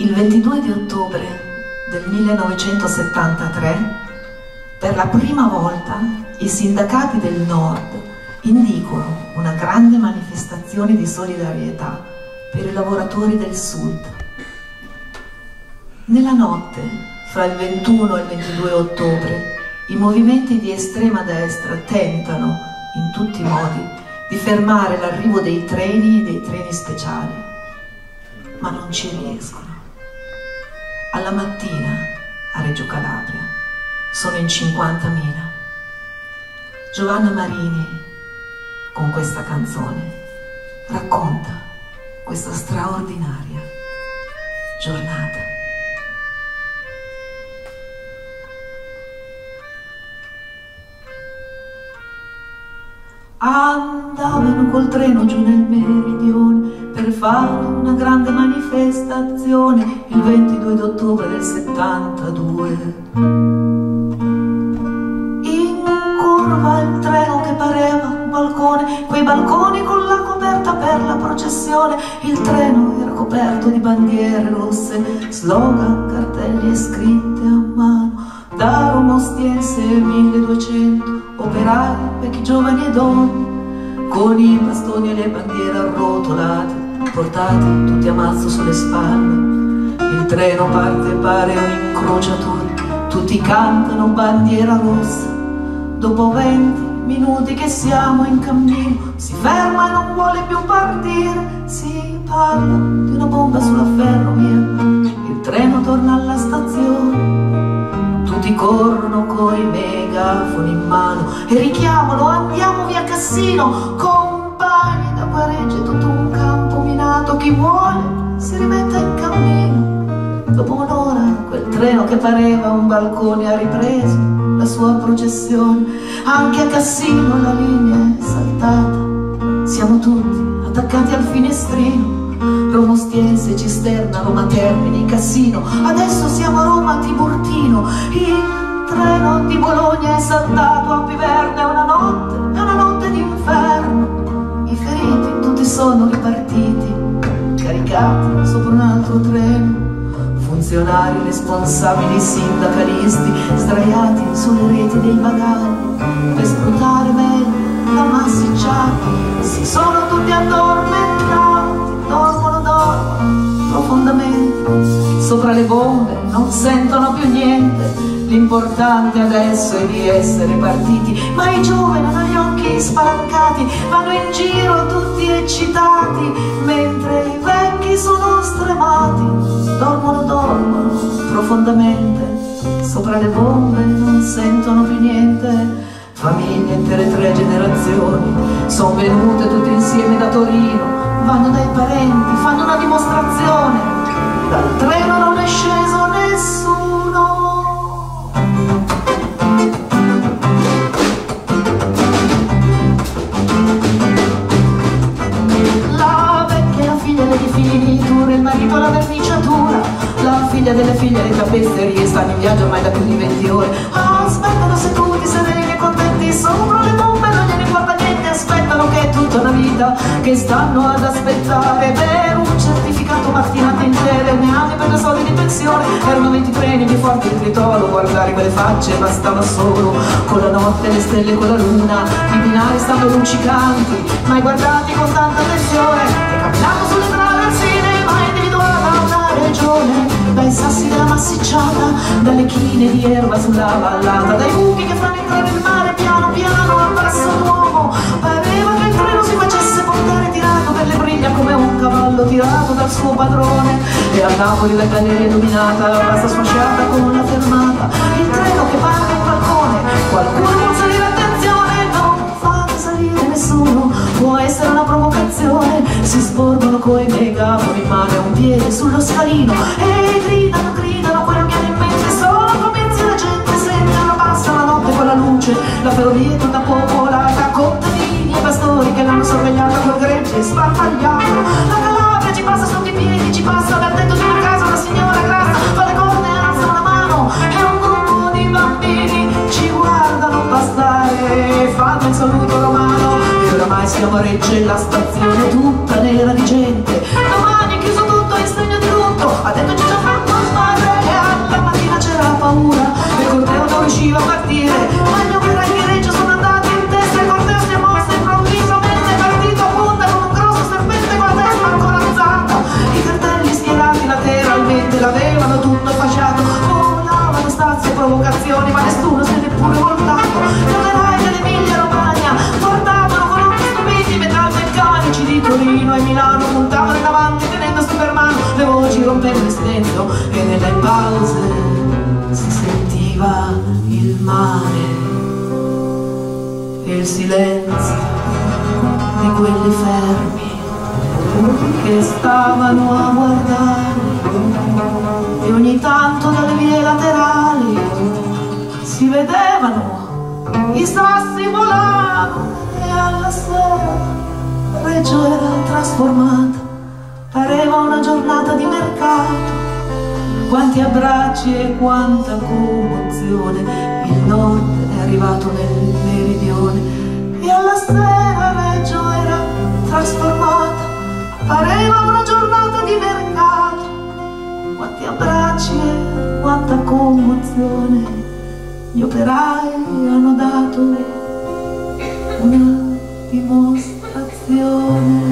Il 22 di ottobre del 1973, per la prima volta, i sindacati del Nord indicono una grande manifestazione di solidarietà per i lavoratori del Sud. Nella notte, fra il 21 e il 22 ottobre, i movimenti di estrema destra tentano, in tutti i modi, di fermare l'arrivo dei treni e dei treni speciali, ma non ci riescono. Alla mattina, a Reggio Calabria, sono in 50.000. Giovanna Marini, con questa canzone, racconta questa straordinaria giornata. Andavano col treno giù nel meridione per fare una grande manifestazione il 22 ottobre del 72. In curva il treno che pareva un balcone, quei balconi con la coperta per la processione, il treno era coperto di bandiere rosse, slogan, cartelli e scritte a mano, da Roma Ostiense 1200 operai, vecchi giovani e donne, con i bastoni e le bandiere arrotolate, portati tutti a mazzo sulle spalle. Il treno parte pare un'incrociatura, tutti cantano bandiera rossa. Dopo venti minuti che siamo in cammino, si ferma e non vuole più partire, si parla di una bomba sulla ferrovia, il treno torna alla stazione tutti corrono coi megafoni in mano e richiamano andiamo via Cassino, compagni da Guareggi tutto un campo minato, chi vuole si rimetta in cammino. Dopo un'ora quel treno che pareva un balcone ha ripreso la sua processione, anche a Cassino la linea è saltata, siamo tutti. Ostiense, Cisterna, Roma Termini, Cassino, adesso siamo a Roma Tiburtino, il treno di Bologna è saltato a Piverna, è una notte, è una notte d'inferno, i feriti tutti sono ripartiti, caricati sopra un altro treno, funzionari responsabili sindacalisti sdraiati sulle reti dei bagagli per sfruttare meglio la massicciata. Si sono tutti addormentati sopra le bombe non sentono più niente. L'importante adesso è di essere partiti, ma i giovani hanno gli occhi spalancati, vanno in giro tutti eccitati, mentre i vecchi sono stremati, dormono, dormono profondamente, sopra le bombe non sentono più niente. Famiglie intere tre generazioni sono venute tutte insieme da Torino, vanno dai parenti, fanno una dimostrazione, dal treno non è sceso nessuno. la verniciatura. La figlia delle figlie le tappezzerie Stanno in viaggio ormai da più di 20 ore. Aspettano seduti, sereni e contenti Sopra le bombe non gliene importa niente. Aspettano che è tutta una vita Che stanno ad aspettare. Per soldi di pensione Erano 20 treni di forte il tritolo Guardare quelle facce bastava solo. Con la notte, le stelle, con la luna I binari stanno luccicanti. Mai guardati con tanta attenzione E camminando sulle traversine regione, dai sassi della massicciata, dalle chine di erba sulla vallata, dai buchi che fanno entrare il mare piano piano cavallo tirato dal suo padrone. E a Napoli la galleria illuminata basta sfasciata con una fermata. Il treno che parte in balcone, qualcuno non salire attenzione, non fate salire nessuno, può essere una provocazione. Si sporgono coi megafoni mano un piede sullo scalino e gridano, gridano, quello che hanno in mente sono comizi la gente la passa la notte con la luce, la ferrovia è tutta popolata, contadini e pastori che l'hanno sorvegliata col gregge sparpagliato, Regge la stazione tutta nera di gente ci rompeva il stento e nelle pause si sentiva il mare e il silenzio di quelli fermi che stavano a guardare. E ogni tanto dalle vie laterali si vedevano i sassi volavano e alla sera Reggio era trasformata pareva una giornata di mercato. Quanti abbracci e quanta commozione. Il nord è arrivato nel meridione. E alla sera Reggio era trasformata. Pareva una giornata di mercato. Quanti abbracci e quanta commozione. Gli operai hanno dato una dimostrazione